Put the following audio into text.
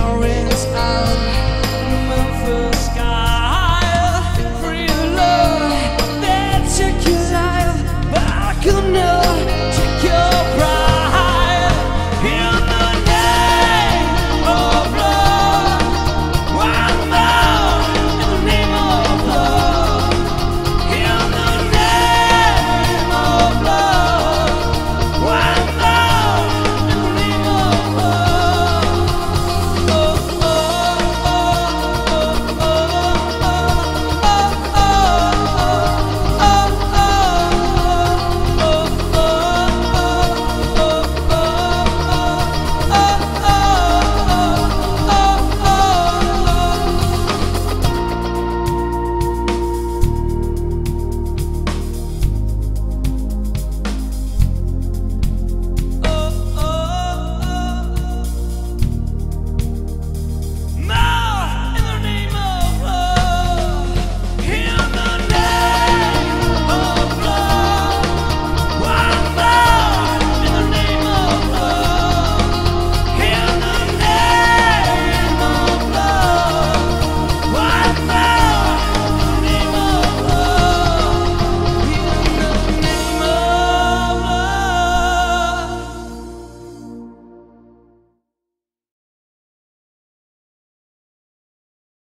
already